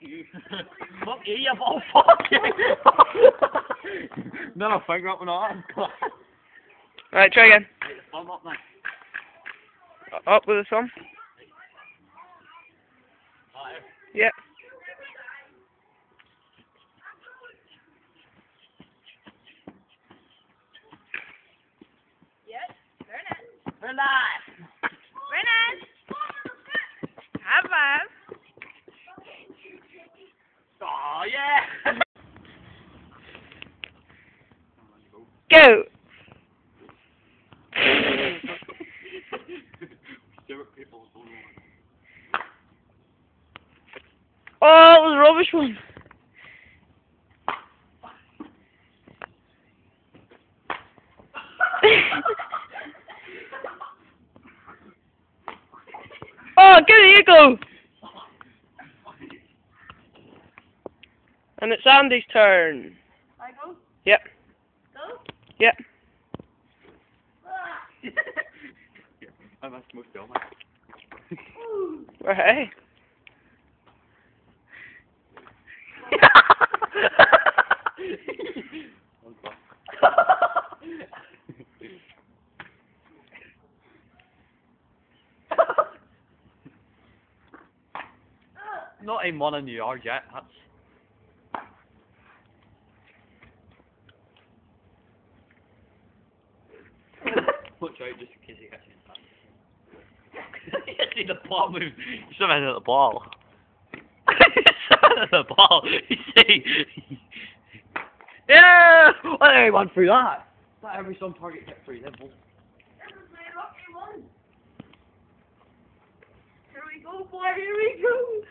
you. fuck you, you ball. Fuck you. then I'll finger up my arm. Right, try again. Thumb up now. Uh, up with the thumb. Yep. Yes, very nice. Relax. Very nice. High five. Oh yeah. Go. Oh, it was a rubbish one. oh, go, you go. And it's Andy's turn. I go. Yep, Go. yep. I'm a smooth film. Right. Not even one in New York yet. That's. Watch out just in case he gets you. you see the ball move. You should have hit the ball. have the ball. You see. yeah! Well, there he went through that. Not every some target gets through them. That was my lucky one. Here we go, boy. Here we go.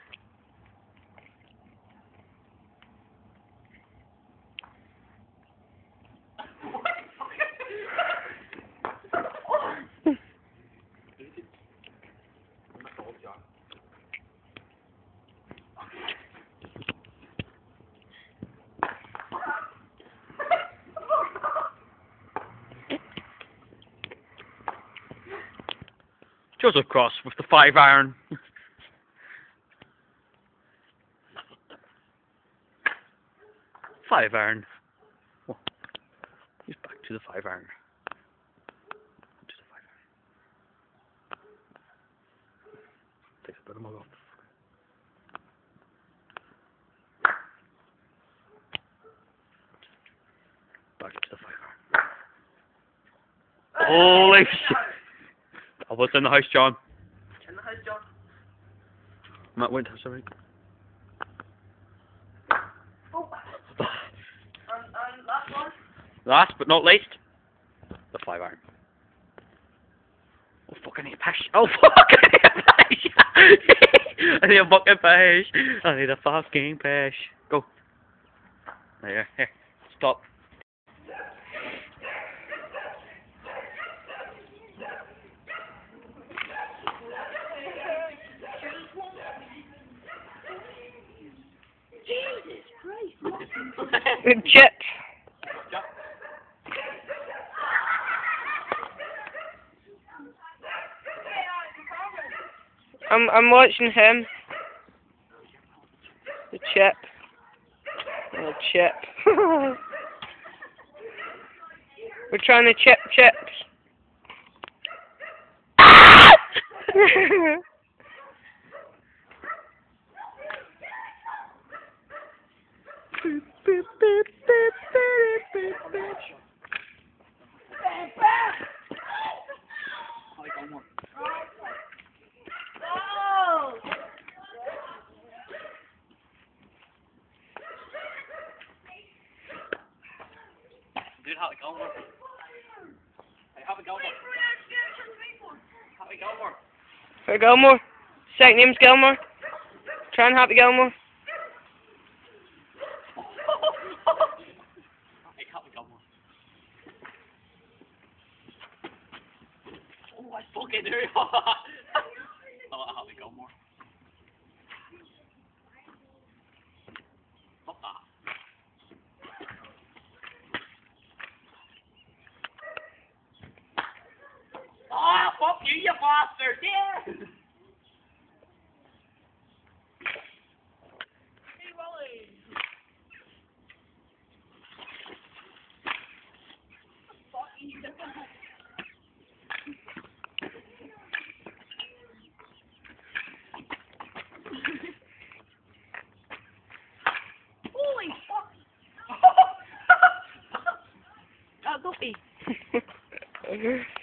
Joseph Cross with the five iron. five iron. Oh, he's back to the five iron. To the five iron. Takes a bit of mug off. Back to the five iron. Holy shit! I was in the house, John. In the house, John. Matt went to sorry. Oh. And, and last one. Last but not least, the five iron. Oh fuck! I need a pish. Oh fuck! I need a pish. I need a fucking pish. I need a fucking pish. Go. There. Here. Stop. Jesus Christ. Good chip. I'm I'm watching him. The chip. The chip. We're trying to chip chips. Dude, how it going? Hey, how it going? How it going? Gilmore. Second name's Gilmore. Try and happy Gilmore. Hey, it going? Oh, I fucking do. Do you bastard! dare? Hey, Wally. Holy fuck! oh, goofy.